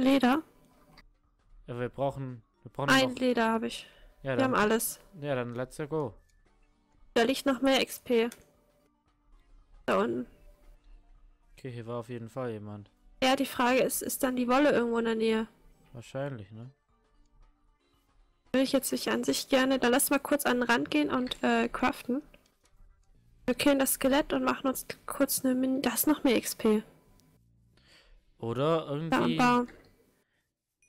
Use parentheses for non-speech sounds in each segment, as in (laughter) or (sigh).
Leder? Ja, wir brauchen. Wir brauchen Ein noch. Leder habe ich. Ja, Wir haben dann, alles. ja, dann let's go. Da liegt noch mehr XP. Da unten. Okay, hier war auf jeden Fall jemand. Ja, die Frage ist, ist dann die Wolle irgendwo in der Nähe? Wahrscheinlich, ne? Würde ich jetzt nicht an sich gerne. Dann lass mal kurz an den Rand gehen und äh, craften. Wir killen das Skelett und machen uns kurz eine Min Da ist noch mehr XP. Oder Da am irgendwie. Baum.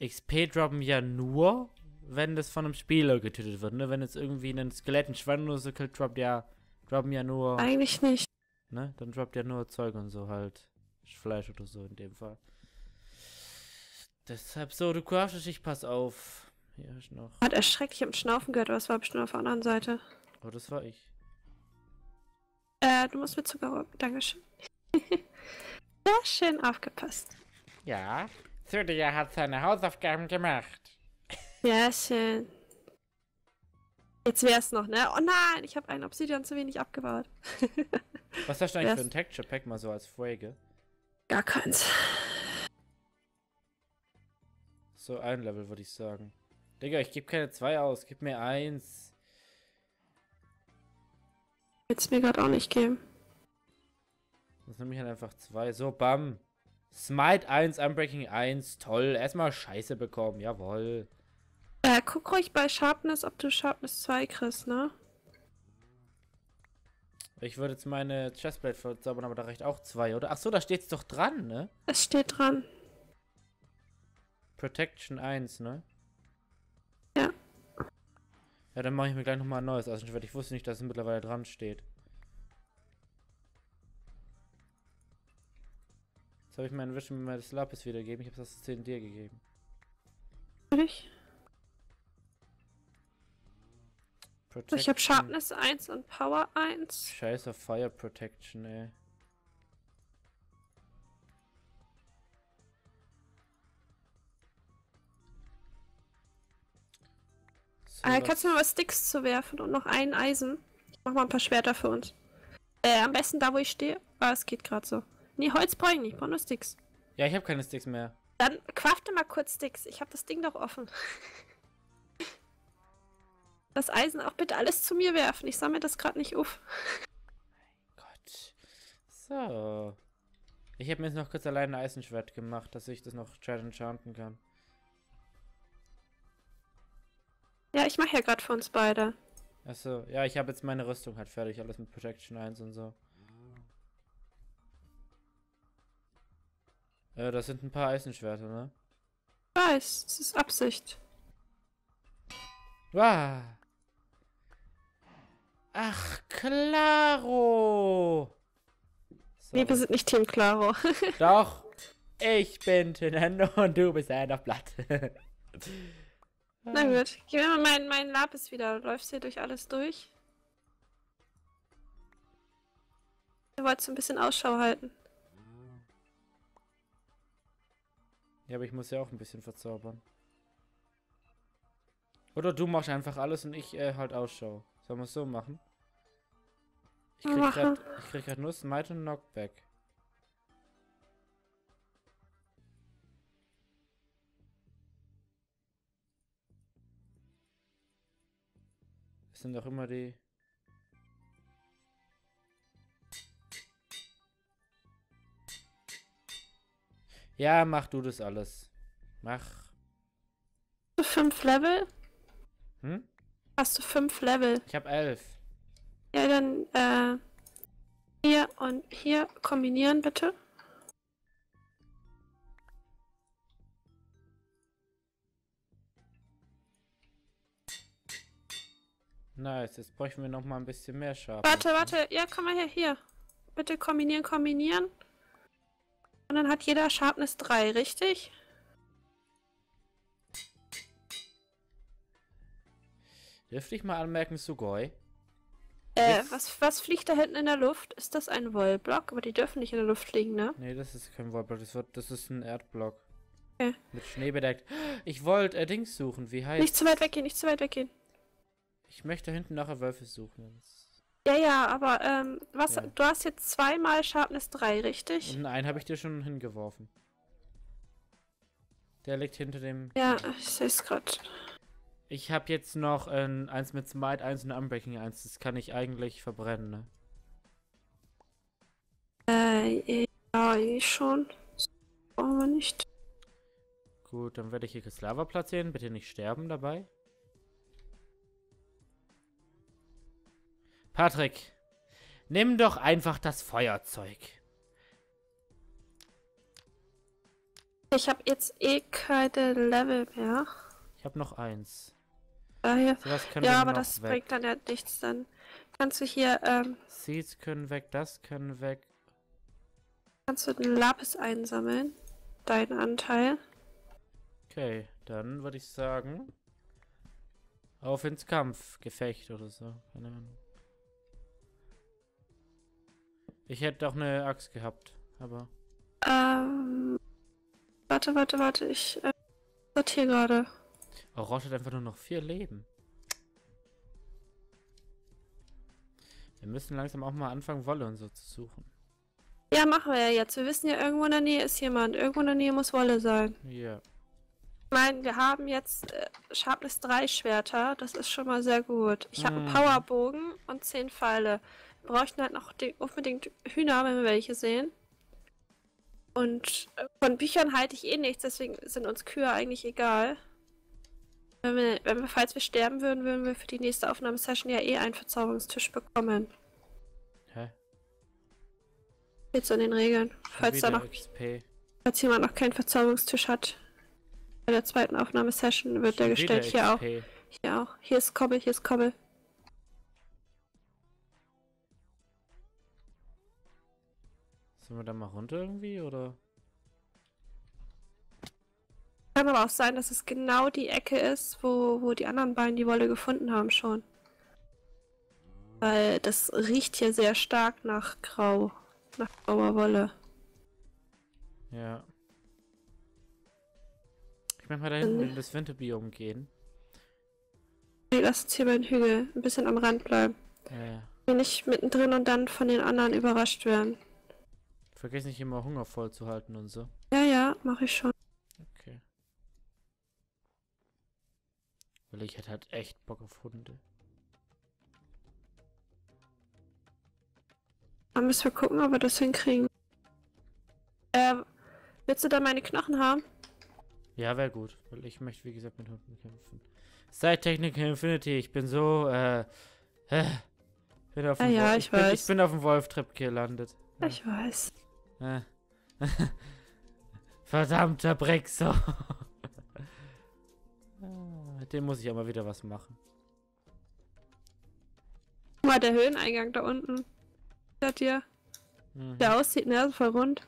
XP droppen ja nur, wenn das von einem Spieler getötet wird, ne? Wenn jetzt irgendwie ein Skelett ein Schwein oder so killt, droppt ja. Droppen ja nur. Eigentlich nicht. Ne? Dann droppt ja nur Zeug und so halt. Fleisch oder so in dem Fall. Deshalb so, du craftest dich, pass auf. Hier ist noch. Hat erschreckt, ich hab Schnaufen gehört, aber es war bestimmt auf der anderen Seite. Oh, das war ich. Äh, du musst mir Zucker. Dankeschön. (laughs) Sehr schön aufgepasst. Ja, Lydia hat seine Hausaufgaben gemacht. Sehr schön. Jetzt wär's noch, ne? Oh nein, ich habe einen Obsidian zu wenig abgebaut. (laughs) Was hast du eigentlich Wär's- für ein Texture Pack mal so als Frage? Gar keins. So ein Level würde ich sagen. Digga, ich gebe keine zwei aus, gib mir eins. Willst mir gerade auch nicht geben. Sonst nehme ich halt einfach zwei. So, bam. Smite 1, Unbreaking 1. Toll. Erstmal Scheiße bekommen. Jawohl. Äh, guck ruhig bei Sharpness, ob du Sharpness 2 kriegst, ne? Ich würde jetzt meine Chestplate verzaubern, aber da reicht auch zwei, oder? Ach so, da steht's doch dran, ne? Es steht dran. Protection 1, ne? Ja. Ja, dann mache ich mir gleich nochmal ein neues Eisenschwert. Ich wusste nicht, dass es mittlerweile dran steht. Habe ich meinen Wisch mit meinem Lapis wiedergegeben. Ich habe das 10 dir gegeben. So, Protection. ich habe Sharpness 1 und Power 1. Scheiß auf Fire Protection, ey. So, Äh, kannst du mir mal Sticks zu werfen und noch ein Eisen? Ich mach mal ein paar Schwerter für uns. Äh, am besten da, wo ich stehe. Ah, es geht gerade so. Nee, Holz brauche ich nicht, ich brauche nur Sticks. Ja, ich habe keine Sticks mehr. Dann crafte mal kurz Sticks. Ich habe das Ding doch offen. (laughs) Das Eisen auch bitte alles zu mir werfen. Ich sammle das gerade nicht auf. Gott. So. Ich habe mir jetzt noch kurz allein ein Eisenschwert gemacht, dass ich das noch chat enchanten kann. Ja, ich mache ja gerade für uns beide. Achso, ja, ich habe jetzt meine Rüstung halt fertig, alles mit Protection 1 und so. Äh, das sind ein paar Eisenschwerter, ne? Ich weiß, es ist Absicht. Wow. Ach, klaro. So, Nee, wir sind nicht Team Claro. (laughs) Doch, ich bin Nintendo und du bist ein auf Blatt. Na gut, gib mir mal meinen mein Lapis wieder. Läufst hier durch alles durch. Du wolltest ein bisschen Ausschau halten. Ja, aber ich muss ja auch ein bisschen verzaubern. Oder du machst einfach alles und ich äh, halt Ausschau. Sollen wir es so machen? Ich krieg grad, ich krieg grad nur Smite und Knockback. Das sind doch immer die... Ja, mach du das alles. Mach. Hast du fünf Level? Hm? Hast du fünf Level? Ich hab elf. Ja, dann äh, hier und hier kombinieren bitte. Nice, jetzt bräuchten wir noch mal ein bisschen mehr Scharf. Warte, warte. Ja, komm mal her, hier. Bitte kombinieren, kombinieren. Und dann hat jeder Sharpness 3, richtig? Dürfte ich mal anmerken, Sugoi? Äh, was, was fliegt da hinten in der Luft? Ist das ein Wollblock? Aber die dürfen nicht in der Luft fliegen, ne? Nee, das ist kein Wallblock, das, wird, das ist ein Erdblock. Okay. Mit Schnee bedeckt. Ich wollte äh, Dings suchen, wie heißt Nicht zu weit weggehen, nicht zu weit weggehen. Ich möchte hinten nachher Wölfe suchen. Ja, ja, aber ähm, was, Ja. du hast jetzt zweimal Sharpness 3, richtig? Und einen habe ich dir schon hingeworfen. Der liegt hinter dem. Ja, ich sehe es gerade. Ich habe jetzt noch ein, eins mit Smite, eins und Unbreaking 1. Das kann ich eigentlich verbrennen, ne? Äh, ja, eh schon. Das brauchen wir nicht. Gut, dann werde ich hier Lava platzieren. Bitte nicht sterben dabei. Patrick, nimm doch einfach das Feuerzeug. Ich habe jetzt eh keine Level mehr. Ich habe noch eins. Daher. Können Ja, aber das weg. bringt dann ja nichts. Dann kannst du hier, ähm, Seeds können weg, das können weg. kannst du den Lapis einsammeln. Deinen Anteil. Okay, dann würde ich sagen, auf ins Kampfgefecht oder so. Keine Ahnung. Ich hätte auch eine Axt gehabt, aber Ähm, warte, warte, warte. Ich äh, sortiere gerade. Orange hat einfach nur noch vier Leben. Wir müssen langsam auch mal anfangen, Wolle und so zu suchen. Ja, machen wir ja jetzt. Wir wissen ja, irgendwo in der Nähe ist jemand. Irgendwo in der Nähe muss Wolle sein. Ja. Ich meine, wir haben jetzt äh, Sharpness 3 Schwerter. Das ist schon mal sehr gut. Ich habe einen Mhm. Powerbogen und 10 Pfeile. Bräuchten halt noch unbedingt Hühner, wenn wir welche sehen. Und äh, von Büchern halte ich eh nichts, deswegen sind uns Kühe eigentlich egal. Wenn wir, wenn wir, falls wir sterben würden, würden wir für die nächste Aufnahmesession ja eh einen Verzauberungstisch bekommen. Hä? Steht so in den Regeln. Falls, da noch, XP. falls jemand noch keinen Verzauberungstisch hat. Bei der zweiten Aufnahmesession wird der gestellt. wieder Hier auch. XP. Hier auch. Hier ist Kobbel, hier ist Kobbel. Sollen wir da mal runter irgendwie, oder? Kann aber auch sein, dass es genau die Ecke ist, wo, wo die anderen beiden die Wolle gefunden haben schon. Weil das riecht hier sehr stark nach Grau. Nach grauer Wolle. Ja. Ich möchte mal da hinten in das Winterbiom gehen. Nee, lass uns hier bei den Hügel ein bisschen am Rand bleiben. Ja, ja. Nicht mittendrin und dann von den anderen überrascht werden. Vergiss nicht immer Hunger voll zu halten und so. Ja, ja, mache ich schon. Okay. Weil ich hätte halt echt Bock auf Hunde. Dann müssen wir gucken, ob wir das hinkriegen. Äh, willst du da meine Knochen haben? Ja, wäre gut. Weil ich möchte, wie gesagt, mit Hunden kämpfen. Side Technical Infinity, ich bin so, äh, äh bin auf Ja, dem ja, Wolf- ich bin. Ich bin auf dem Wolf-Trip gelandet. Ja. Ich weiß. Äh. (laughs) Verdammter Brexo. (laughs) Ah, Mit dem muss ich aber wieder was machen. Guck mal, der Höheneingang da unten. Der dir, Mhm. der aussieht, ne? Voll rund.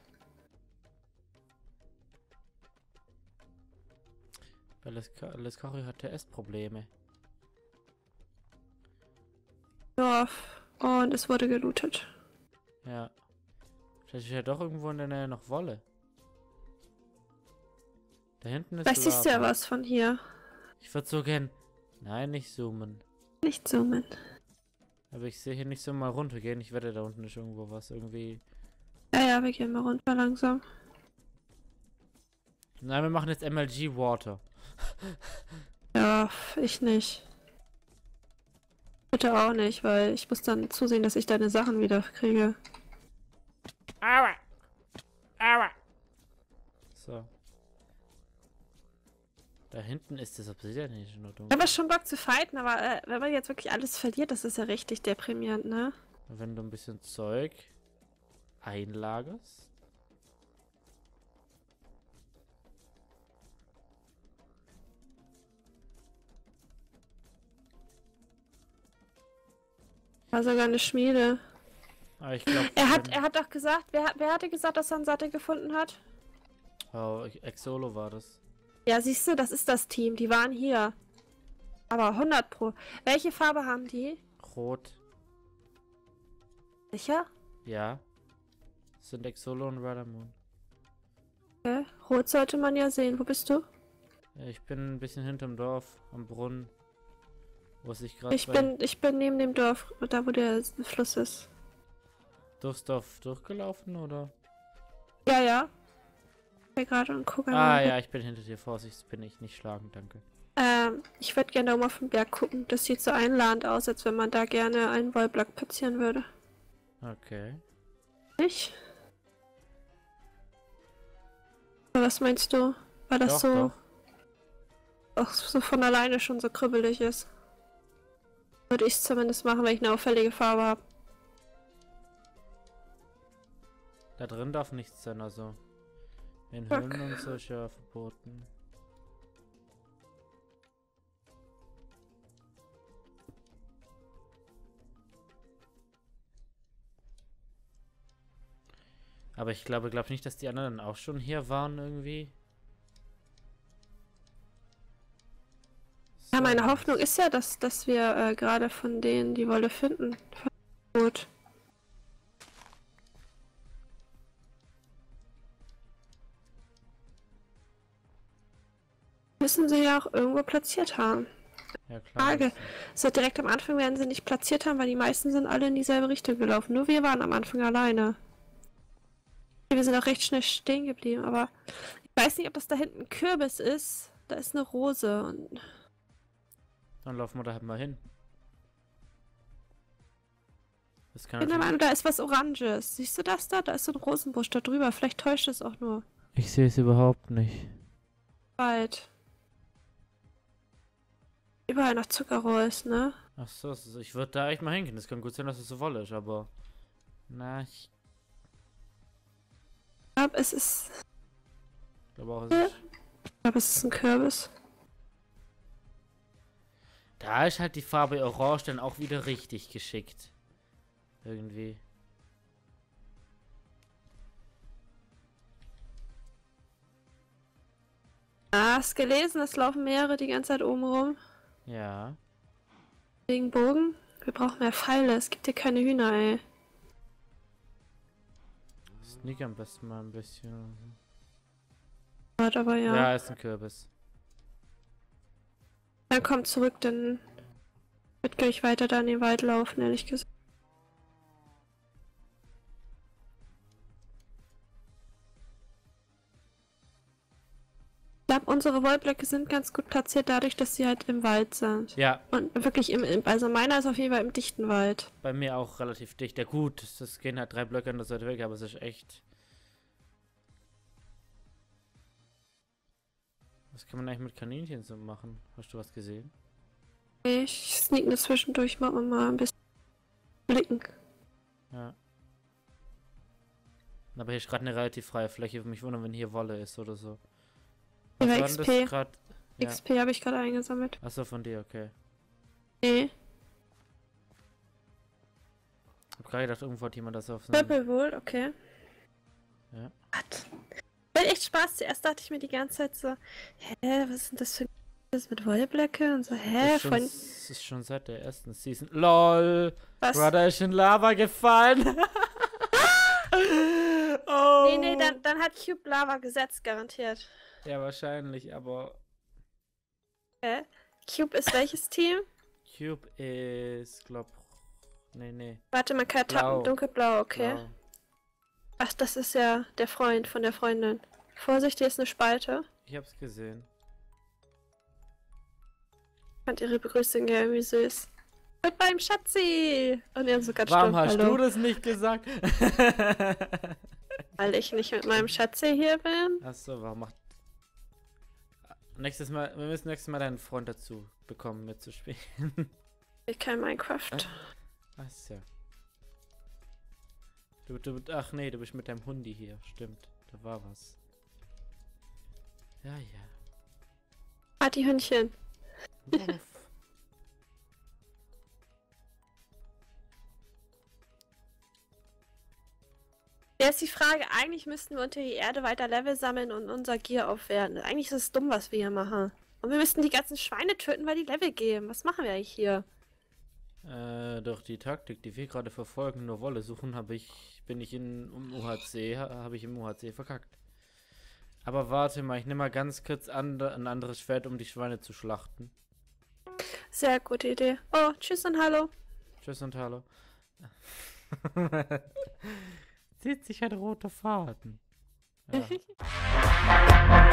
Weil Lesca- Lescari hat TS-Probleme. Dorf. Und es wurde gelootet. Ja. Vielleicht ist ja doch irgendwo in der Nähe noch Wolle. Da hinten ist Vielleicht siehst du ja was von hier. Ich würde so gern... Nein, nicht zoomen. Nicht zoomen. Aber ich sehe hier nicht so mal runtergehen. Ich wette, da unten ist irgendwo was. Irgendwie... Ja, ja, wir gehen mal runter langsam. Nein, wir machen jetzt MLG Water. (laughs) Ja, ich nicht. Bitte auch nicht, weil ich muss dann zusehen, dass ich deine Sachen wieder kriege. Aua! Aua! So. Da hinten ist das Obsidian nicht nur dumm. Ich habe schon Bock zu fighten, aber äh, wenn man jetzt wirklich alles verliert, das ist ja richtig deprimierend, ne? Wenn du ein bisschen Zeug einlagerst. War sogar eine Schmiede. Ah, ich glaube. Er hat, er hat doch gesagt, wer, hat- wer hatte gesagt, dass er einen Sattel gefunden hat? Oh, Exolo war das. Ja, siehst du, das ist das Team. Die waren hier. Aber 100 pro. Welche Farbe haben die? Rot. Sicher? Ja. Das sind Exolo und Radamon. Okay. Rot sollte man ja sehen. Wo bist du? Ich bin ein bisschen hinterm Dorf, am Brunnen. Wo sich gerade Ich bin, ich bin neben dem Dorf, da wo der Fluss ist. Durchs Dorf durchgelaufen, oder? Ja, ja. hier gerade und gucke. Ah ja, ich bin hinter dir. Vorsicht, bin ich nicht schlagen, danke. Ähm, ich würde gerne auf den Berg gucken. Das sieht so einladend aus, als wenn man da gerne einen Wollblock platzieren würde. Okay. Nicht? Oder Was meinst du? Weil das Doch, so, doch. auch so von alleine schon so kribbelig ist. Würde ich es zumindest machen, wenn ich eine auffällige Farbe habe. Da drin darf nichts sein, also. In. Höhlen und so ist ja verboten. Aber ich glaube, glaube nicht, dass die anderen auch schon hier waren irgendwie. Ja, meine So. Hoffnung ist ja, dass, dass wir äh, gerade von denen die Wolle finden. Gut. Müssen sie ja auch irgendwo platziert haben. Ja, klar. Frage. So direkt am Anfang werden sie nicht platziert haben, weil die meisten sind alle in dieselbe Richtung gelaufen. Nur wir waren am Anfang alleine. Wir sind auch recht schnell stehen geblieben, aber ich weiß nicht, ob das da hinten Kürbis ist. Da ist eine Rose und Dann laufen wir da halt mal hin. Das ich kann bin der Meinung, da ist was Oranges. Siehst du das da? Da ist so ein Rosenbusch da drüber. Vielleicht täuscht es auch nur. Ich sehe es überhaupt nicht. Weit. Überall noch Zuckerrohr ne? Ach so, so, ich würde da echt mal hingehen. Es kann gut sein, dass es so voll ist, aber. Na, ich Ich glaube, es ist. glaube auch, es ist. Ich glaube, es ist ein Kürbis. Da ist halt die Farbe Orange dann auch wieder richtig geschickt. Irgendwie. Ah, hast gelesen, es laufen mehrere die ganze Zeit oben rum. Ja. Wegen Bogen. Wir brauchen mehr Pfeile. Es gibt hier keine Hühner, ey. Sneak am besten mal ein bisschen. Warte, aber ja. Ja, ist ein Kürbis. Dann kommt zurück, dann wird gleich weiter da in den Wald laufen, ehrlich gesagt. Unsere Wollblöcke sind ganz gut platziert, dadurch, dass sie halt im Wald sind. Ja, Und wirklich im, also meiner ist auf jeden Fall im dichten Wald. bei mir auch relativ dicht. Ja, gut, das- gehen halt drei Blöcke an der Seite weg, aber es ist echt. Was kann man eigentlich mit Kaninchen so machen? Hast du was gesehen? Ich sneak nur zwischendurch mal, um mal ein bisschen blicken. Ja. Aber hier ist gerade eine relativ freie Fläche. Mich wundern, wenn hier Wolle ist oder so. Denn XP. grad? Ja. XP habe ich gerade eingesammelt. Achso, von dir, okay. Nee. Hab gerade gedacht, irgendwo hat jemand das auf Purple wohl, okay. Ja. Ich hatte echt Spaß. Zuerst dachte ich mir die ganze Zeit so, hä, was ist denn das für das mit Wollblöcke? Und so, hä, Das ist, schon, von das ist schon seit der ersten Season. LOL! was? Brother ist in Lava gefallen. (laughs) (laughs) oh. Nee, nee, dann, dann hat Cube Lava gesetzt, garantiert. Ja, wahrscheinlich, aber Hä? Cube ist welches Team? Cube ist, glaub. Nee, nee. Warte mal, kann tappen. Dunkelblau, okay. Blau. Ach, das ist ja der Freund von der Freundin. Vorsicht, hier ist eine Spalte. Ich hab's gesehen. Ich fand ihre Begrüßung ja irgendwie süß. Mit meinem Schatzi! Und wir haben so ganz Warum hast hallo. du das nicht gesagt? Weil ich nicht mit meinem Schatzi hier bin. Achso, warum macht. Nächstes Mal, wir müssen nächstes Mal deinen Freund dazu bekommen, mitzuspielen. (laughs) Ich kann Minecraft. Achso. Du, du, ach nee, du bist mit deinem Hundi hier. Stimmt, da war was. Ja, ja. Partyhündchen. Jetzt die Frage, eigentlich müssten wir unter die Erde weiter Level sammeln und unser Gear aufwerten. Eigentlich ist es dumm, was wir hier machen. Und wir müssten die ganzen Schweine töten, weil die Level geben. Was machen wir eigentlich hier? Äh, doch die Taktik, die wir gerade verfolgen, nur Wolle suchen, habe ich, bin ich in um UHC, ha- habe ich im UHC verkackt. Aber warte mal, ich nehme mal ganz kurz ande, ein anderes Schwert, um die Schweine zu schlachten. Sehr gute Idee. Oh, tschüss und hallo. Tschüss und hallo. (laughs) Zieht sich ein roter Faden. (laughs) Ja.